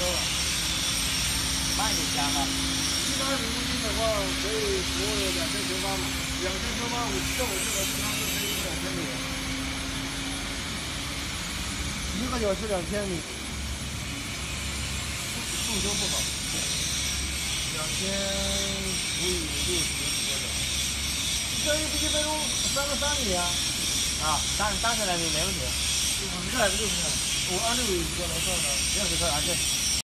车了，慢点加了。一般五公斤的话，可以服务两千平方米，两千平方米，这我这个平方米可以两千米，一个小时两千米，数数学不好，两千除以六十多点，一小时不一分钟三个三米啊，啊，三三十来米没问题，我们这还是六十块，我按六十一个来算的，六十块啊这。